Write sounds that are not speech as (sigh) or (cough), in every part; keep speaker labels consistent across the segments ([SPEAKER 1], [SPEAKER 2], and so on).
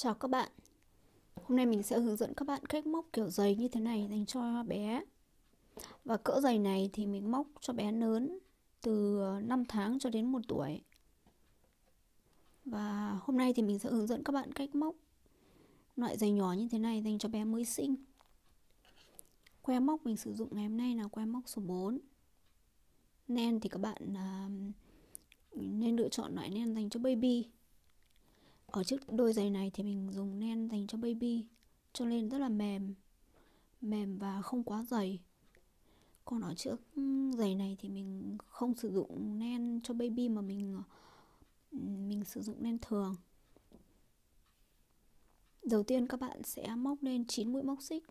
[SPEAKER 1] Chào các bạn. Hôm nay mình sẽ hướng dẫn các bạn cách móc kiểu giày như thế này dành cho bé. Và cỡ giày này thì mình móc cho bé lớn từ ờ, 5 tháng cho đến 1 tuổi. Và hôm nay thì mình sẽ hướng dẫn các bạn cách móc loại giày nhỏ như thế này dành cho bé mới sinh. Que móc mình sử dụng ngày hôm nay là que móc số 4 Nen thì các bạn uh, nên lựa chọn loại nen dành cho baby ở chiếc đôi giày này thì mình dùng nen dành cho baby, cho nên rất là mềm mềm và không quá dày. Còn ở chiếc giày này thì mình không sử dụng nen cho baby mà mình mình sử dụng nen thường. Đầu tiên các bạn sẽ móc lên 9 mũi móc xích.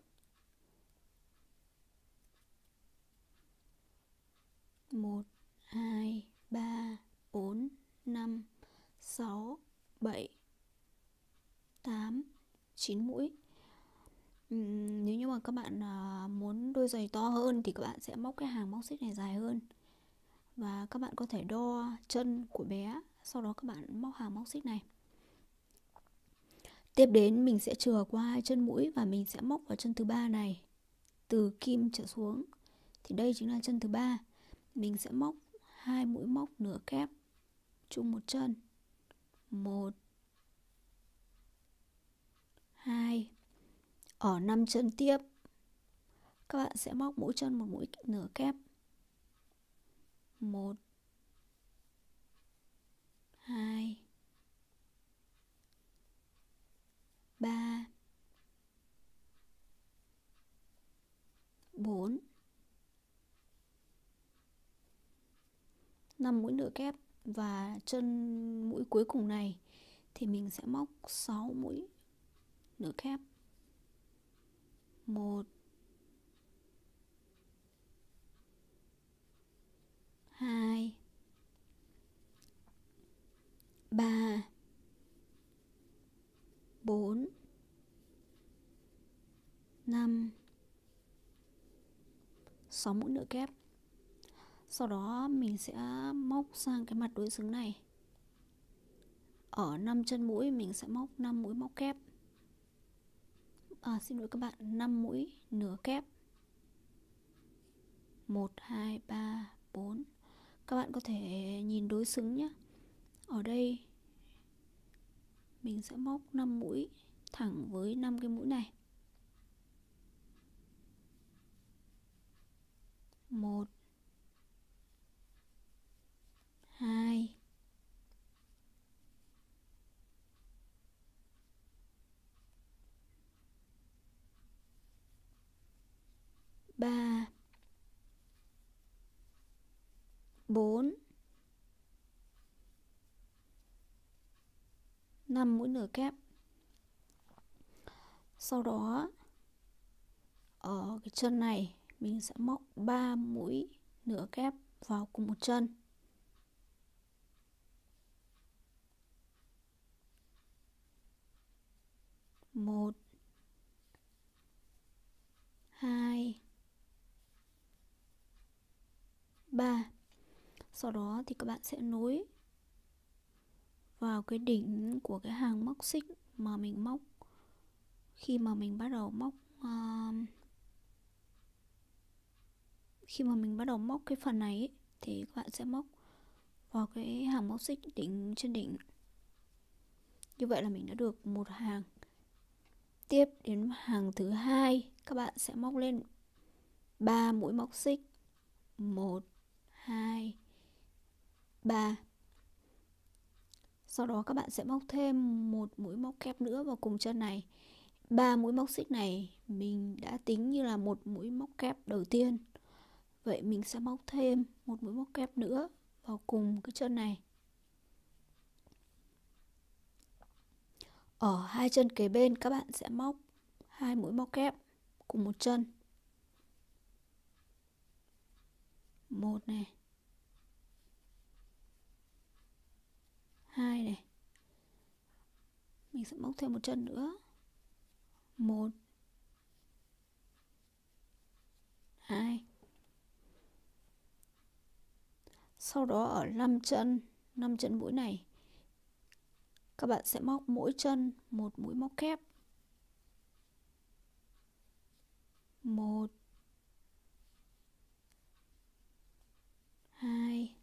[SPEAKER 1] Một, hai, ba, bốn, năm, sáu, bảy. 8 9 mũi. Uhm, nếu như mà các bạn uh, muốn đôi giày to hơn thì các bạn sẽ móc cái hàng móc xích này dài hơn. Và các bạn có thể đo chân của bé sau đó các bạn móc hàng móc xích này. Tiếp đến mình sẽ chừa qua hai chân mũi và mình sẽ móc vào chân thứ ba này từ kim trở xuống. Thì đây chính là chân thứ ba. Mình sẽ móc hai mũi móc nửa kép chung một chân. Một 2 Ở 5 chân tiếp, Các bạn sẽ móc mỗi chân một mũi nửa kép. 1 2 3 4 5 mũi nửa kép và chân mũi cuối cùng này thì mình sẽ móc 6 mũi nửa kép một. Hai. Ba. Bốn. Năm. Sáu mũi nửa kép. Sau đó mình sẽ móc sang cái mặt đối xứng này. Ở năm chân mũi mình sẽ móc 5 mũi móc kép à, xin lỗi các bạn 5 mũi nửa kép. 1 2 3 4 các bạn có thể nhìn đối xứng nhé. Ở đây mình sẽ móc 5 mũi thẳng với 5 cái mũi này. 1 2 ba. Bốn. Năm mũi nửa kép. Sau đó, ở cái chân này, mình sẽ móc 3 mũi nửa kép vào cùng một chân. Một. Hai. 3 sau đó thì các bạn sẽ nối vào cái đỉnh của cái hàng móc xích mà mình móc. Khi mà mình bắt đầu móc uh, khi mà mình bắt đầu móc cái phần này ấy, thì các bạn sẽ móc vào cái hàng móc xích đỉnh trên đỉnh. Như vậy là mình đã được một hàng. Tiếp đến hàng thứ hai các bạn sẽ móc lên 3 mũi móc xích. Một 2 3 Sau đó các bạn sẽ móc thêm một mũi móc kép nữa vào cùng chân này. Ba mũi móc xích này mình đã tính như là một mũi móc kép đầu tiên. Vậy mình sẽ móc thêm một mũi móc kép nữa vào cùng cái chân này. Ở hai chân kế bên, các bạn sẽ móc hai mũi móc kép cùng một chân. Một này hai này mình sẽ móc thêm một chân nữa. Một, hai. Sau đó ở 5 chân 5 chân mũi này, các bạn sẽ móc mỗi chân một mũi móc kép một, hai.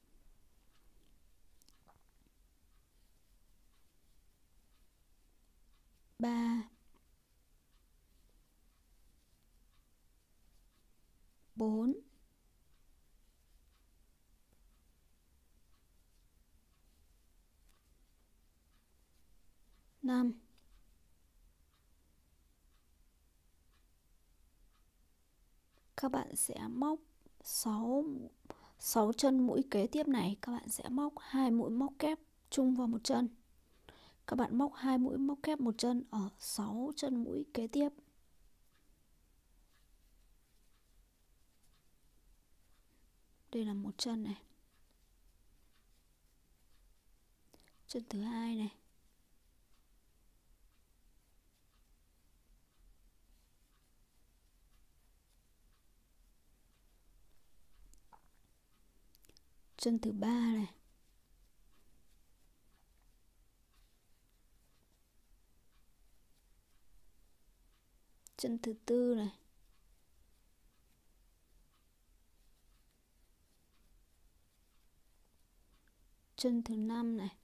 [SPEAKER 1] Ba. Bốn. Năm. Các bạn sẽ móc 6 6 chân mũi kế tiếp này. Các bạn sẽ móc hai mũi móc kép chung vào một chân. Các bạn móc hai mũi, móc kép một chân ở 6 chân mũi kế tiếp. Đây là một chân này. Chân thứ hai này. chân thứ ba này chân thứ tư này. Chân thứ năm này.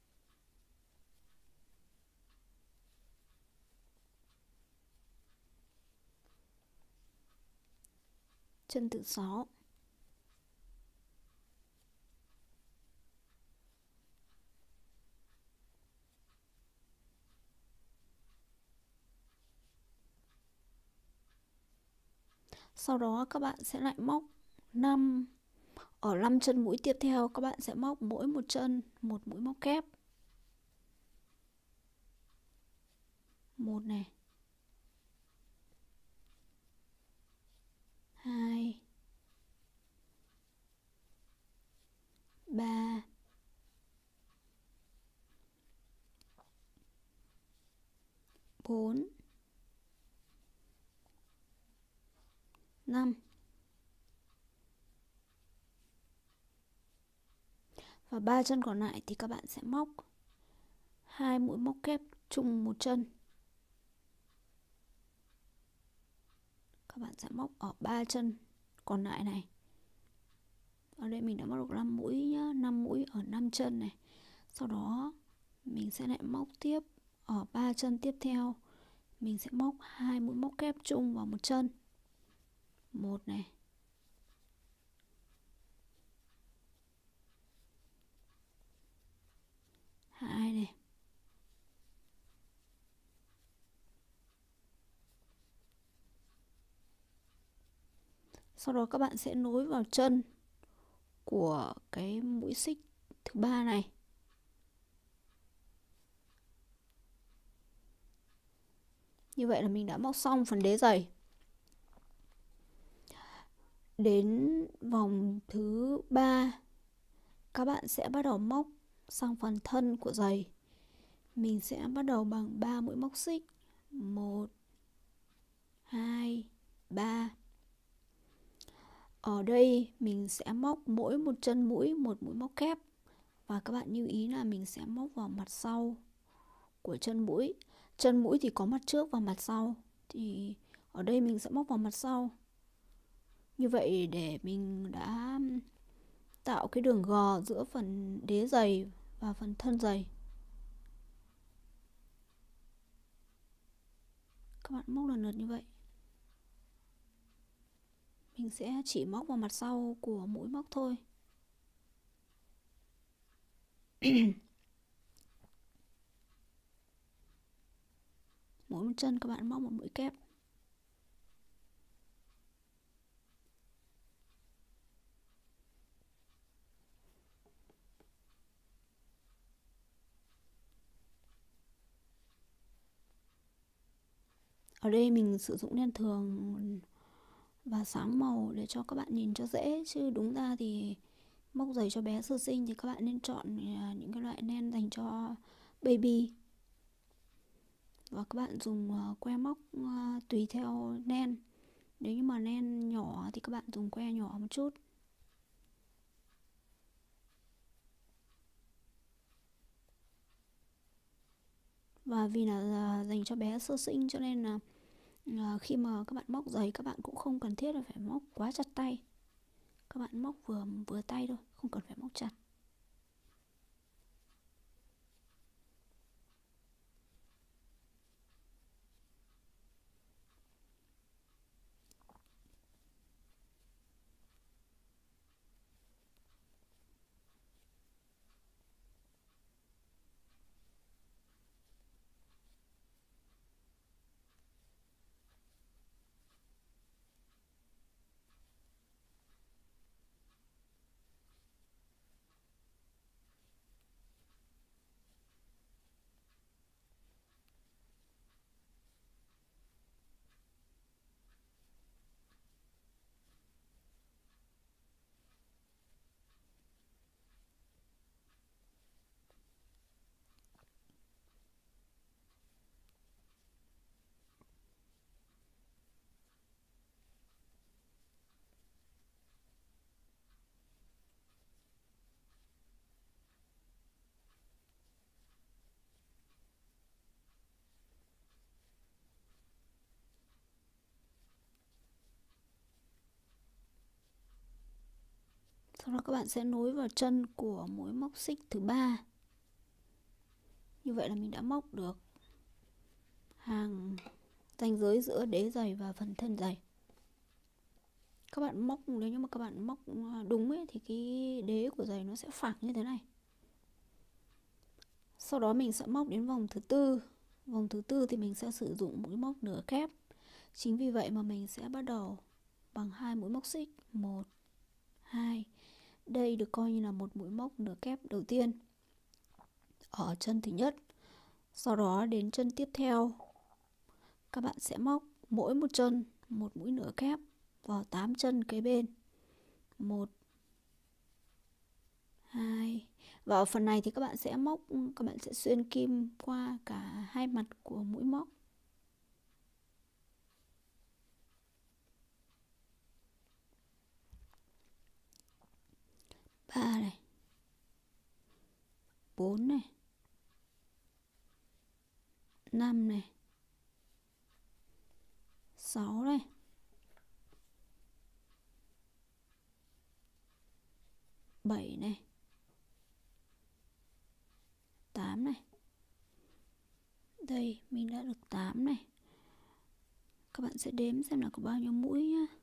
[SPEAKER 1] Chân thứ sáu. Sau đó các bạn sẽ lại móc 5 ở 5 chân mũi tiếp theo các bạn sẽ móc mỗi một chân một mũi móc kép. Một này. Hai. Ba. Bốn. 5 và ba chân còn lại thì các bạn sẽ móc hai mũi móc kép chung một chân. Các bạn sẽ móc ở ba chân còn lại này. Ở đây mình đã móc được 5 mũi nhá 5 mũi ở 5 chân này. Sau đó mình sẽ lại móc tiếp, ở ba chân tiếp theo, mình sẽ móc hai mũi móc kép chung vào một chân một này. Hai này. Sau đó các bạn sẽ nối vào chân của cái mũi xích thứ ba này. Như vậy là mình đã móc xong phần đế giày đến vòng thứ ba. Các bạn sẽ bắt đầu móc sang phần thân của giày. Mình sẽ bắt đầu bằng 3 mũi móc xích. 1 2 3 ở đây, mình sẽ móc mỗi một chân mũi một mũi móc kép. Và các bạn lưu ý là mình sẽ móc vào mặt sau của chân mũi. Chân mũi thì có mặt trước và mặt sau. Thì ở đây mình sẽ móc vào mặt sau như vậy để mình đã tạo cái đường gò giữa phần đế giày và phần thân giày. Các bạn móc lần lượt như vậy. Mình sẽ chỉ móc vào mặt sau của mũi móc thôi. (clears throat) Mỗi một chân các bạn móc một mũi kép. Ở đây mình sử dụng đen thường và sáng màu để cho các bạn nhìn cho dễ. Chứ đúng ra thì móc giày cho bé sơ sinh thì các bạn nên chọn à, những cái loại đen dành cho baby. Và các bạn dùng à, que móc à, tùy theo đen. Nếu như mà nen nhỏ thì các bạn dùng que nhỏ một chút. Và vì là à, dành cho bé sơ sinh cho nên là à, khi mà các bạn móc giày các bạn cũng không cần thiết là phải móc quá chặt tay. Các bạn móc vừa vừa tay thôi, không cần phải móc chặt. Sau đó các bạn sẽ nối vào chân của mũi móc xích thứ ba. Như vậy là mình đã móc được hàng ranh giới giữa đế giày và phần thân giày. Các bạn móc, nếu như mà các bạn móc à, đúng ấy, thì cái đế của giày nó sẽ phẳng như thế này. Sau đó mình sẽ móc đến vòng thứ tư. Vòng thứ tư thì mình sẽ sử dụng mũi móc nửa kép chính vì vậy mà mình sẽ bắt đầu bằng hai mũi móc xích. Một hai đây được coi như là một mũi móc nửa kép đầu tiên ở chân thứ nhất. Sau đó đến chân tiếp theo, các bạn sẽ móc mỗi một chân một mũi nửa kép vào 8 chân kế bên. 1 2 Và ở phần này thì các bạn sẽ móc các bạn sẽ xuyên kim qua cả hai mặt của mũi móc. Ba này, bốn này, năm này, sáu này. Bảy này. Tám này. Đây, mình đã được 8 này. Các bạn sẽ đếm xem là có bao nhiêu mũi nhá.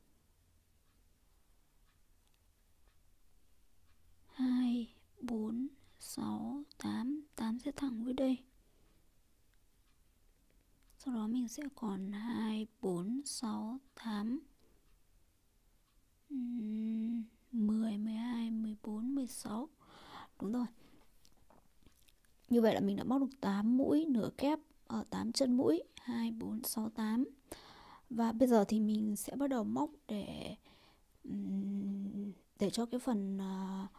[SPEAKER 1] 2, 4, 6, 8 8 sẽ thẳng với đây. Sau đó mình sẽ còn 2, 4, 6, 8 10, 12, 14, 16 Đúng rồi. Như vậy là mình đã móc được 8 mũi nửa kép ờ, ở 8 chân mũi. 2, 4, 6, 8 Và bây giờ thì mình sẽ bắt đầu móc để để cho cái phần uh,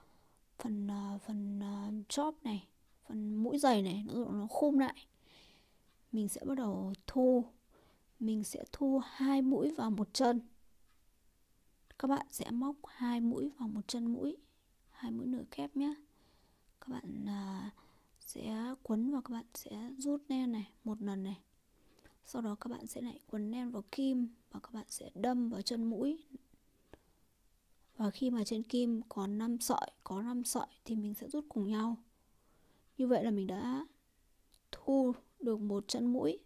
[SPEAKER 1] phần uh, phần uh, chóp này phần mũi giày này nó nó khum lại. Mình sẽ bắt đầu thu mình sẽ thu hai mũi vào một chân. Các bạn sẽ móc hai mũi vào một chân mũi hai mũi nửa kép nhé các bạn uh, sẽ quấn và các bạn sẽ rút len này một lần này. Sau đó các bạn sẽ lại quấn len vào kim và các bạn sẽ đâm vào chân mũi và khi mà trên kim có 5 sợi, có 5 sợi thì mình sẽ rút cùng nhau. Như vậy là mình đã thu được một chân mũi.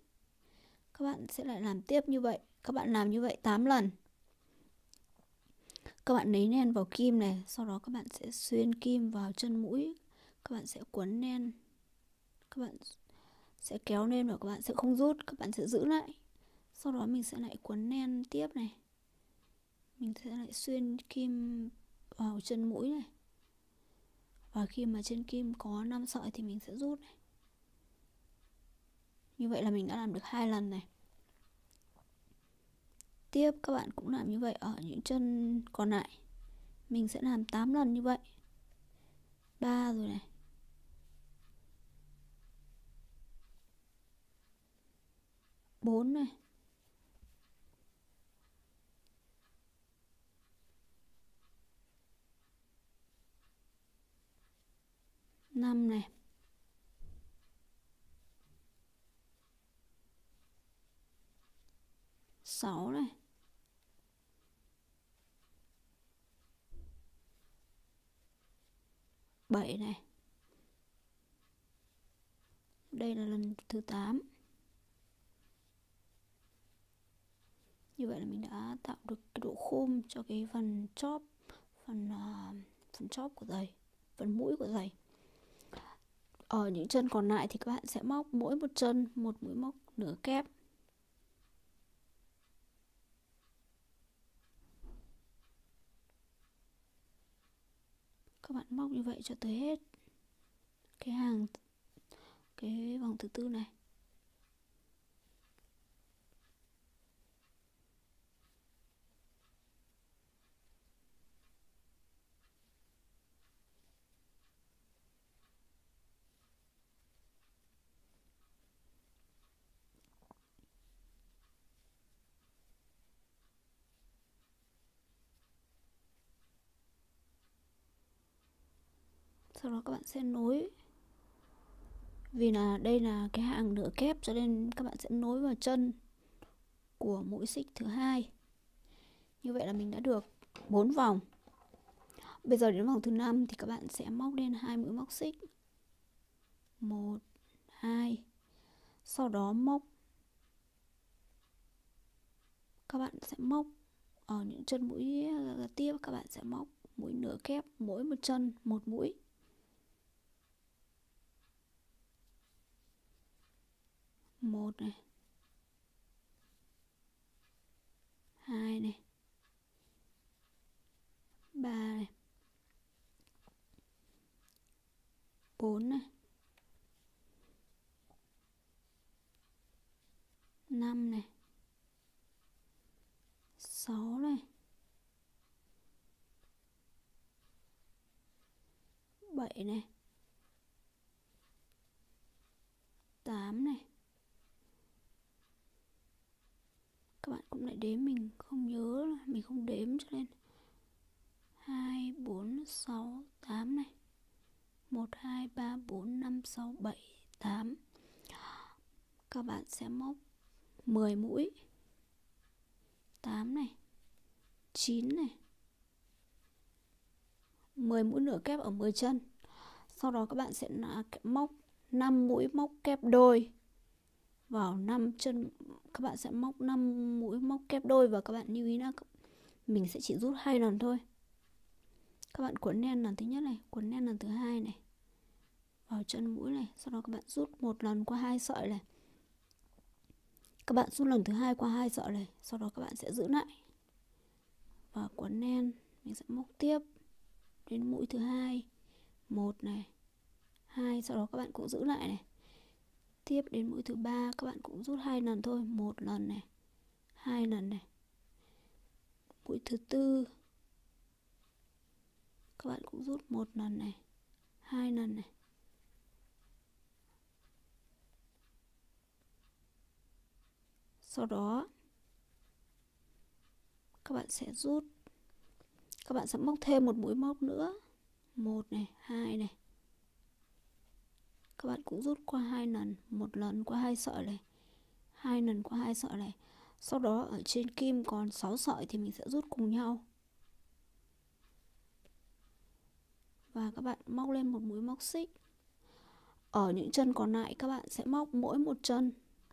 [SPEAKER 1] Các bạn sẽ lại làm tiếp như vậy. Các bạn làm như vậy 8 lần. Các bạn lấy nen vào kim này, sau đó các bạn sẽ xuyên kim vào chân mũi. Các bạn sẽ quấn nen. Các bạn sẽ kéo lên và các bạn sẽ không rút. Các bạn sẽ giữ lại. Sau đó mình sẽ lại quấn nen tiếp này mình sẽ lại xuyên kim vào chân mũi này. Và khi mà chân kim có 5 sợi thì mình sẽ rút này. Như vậy là mình đã làm được hai lần này. Tiếp, các bạn cũng làm như vậy ở những chân còn lại. Mình sẽ làm 8 lần như vậy. Ba rồi này. Bốn này. 5 này. Sáu này. Bảy này. Đây là lần thứ tám, như vậy là mình đã tạo được cái độ khôm cho cái phần chóp phần uh, phần chóp của giày phần mũi của giày ở những chân còn lại thì các bạn sẽ móc mỗi một chân một mũi móc nửa kép. Các bạn móc như vậy cho tới hết cái hàng, cái vòng thứ tư này. Sau đó các bạn sẽ nối. Vì là đây là cái hàng nửa kép, cho nên các bạn sẽ nối vào chân của mũi xích thứ hai. Như vậy là mình đã được 4 vòng. Bây giờ đến vòng thứ năm thì các bạn sẽ móc lên hai mũi móc xích. Một, hai. Sau đó móc. Các bạn sẽ móc ở những chân mũi tiếp, các bạn sẽ móc mũi nửa kép mỗi một chân, một mũi. Một này. Hai này. Ba này. Bốn này. Năm này. Sáu này. Bảy này tám này các bạn cũng lại đếm mình không nhớ mình không đếm cho nên. Hai, bốn, sáu, tám này. Một, hai, ba, bốn, năm, sáu, bảy, tám. Các bạn sẽ móc 10 mũi. 8 này. 9 này. 10 mũi nửa kép ở 10 chân. Sau đó các bạn sẽ móc 5 mũi móc kép đôi vào năm chân, các bạn sẽ móc 5 mũi, móc kép đôi và các bạn lưu ý là mình sẽ chỉ rút hai lần thôi. Các bạn cuốn len lần thứ nhất này, cuốn len lần thứ hai này, vào chân mũi này, sau đó các bạn rút một lần qua hai sợi này. Các bạn rút lần thứ hai qua hai sợi này, sau đó các bạn sẽ giữ lại. Và cuốn len mình sẽ móc tiếp đến mũi thứ hai, một này, hai, sau đó các bạn cũng giữ lại này tiếp đến mũi thứ ba, các bạn cũng rút hai lần thôi. Một lần này, hai lần này. Mũi thứ tư, các bạn cũng rút một lần này, hai lần này. Sau đó, các bạn sẽ rút, các bạn sẽ móc thêm một mũi móc nữa. Một này, hai này các bạn cũng rút qua hai lần, một lần qua hai sợi này, hai lần qua hai sợi này. Sau đó ở trên kim còn 6 sợi thì mình sẽ rút cùng nhau. Và các bạn móc lên một mũi móc xích. Ở những chân còn lại, các bạn sẽ móc mỗi một chân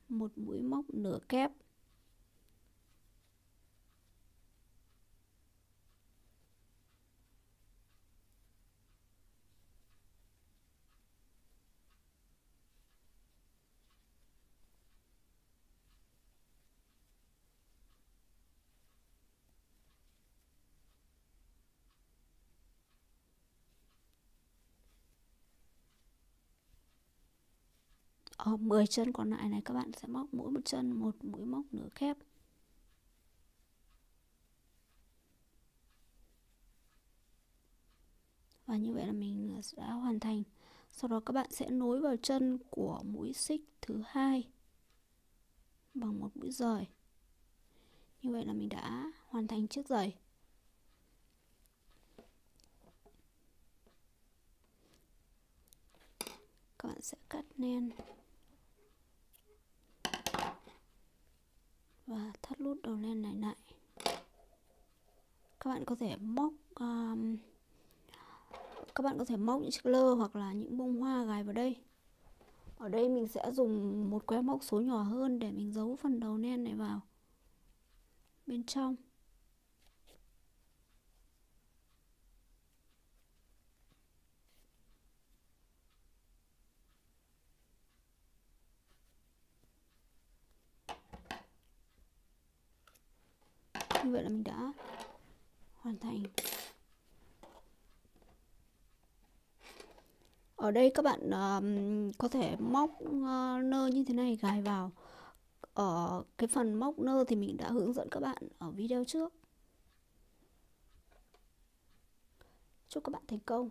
[SPEAKER 1] một mũi móc nửa kép. Ờ, ở 10 chân còn lại này, các bạn sẽ móc mỗi một chân một mũi móc nửa kép và như vậy là mình ờ, đã hoàn thành. Sau đó các bạn sẽ nối vào chân của mũi xích thứ hai bằng một mũi rời như vậy là mình đã hoàn thành chiếc giày các bạn sẽ cắt len và thắt nút đầu len này lại. Các bạn có thể móc um, các bạn có thể móc những chiếc lơ hoặc là những bông hoa gài vào đây. Ở đây mình sẽ dùng một que móc số nhỏ hơn để mình giấu phần đầu len này vào bên trong. Vậy là mình đã hoàn thành. Ở đây các bạn um, có thể móc uh, nơ như thế này gài vào. Ở cái phần móc nơ thì mình đã hướng dẫn các bạn ở video trước. Chúc các bạn thành công.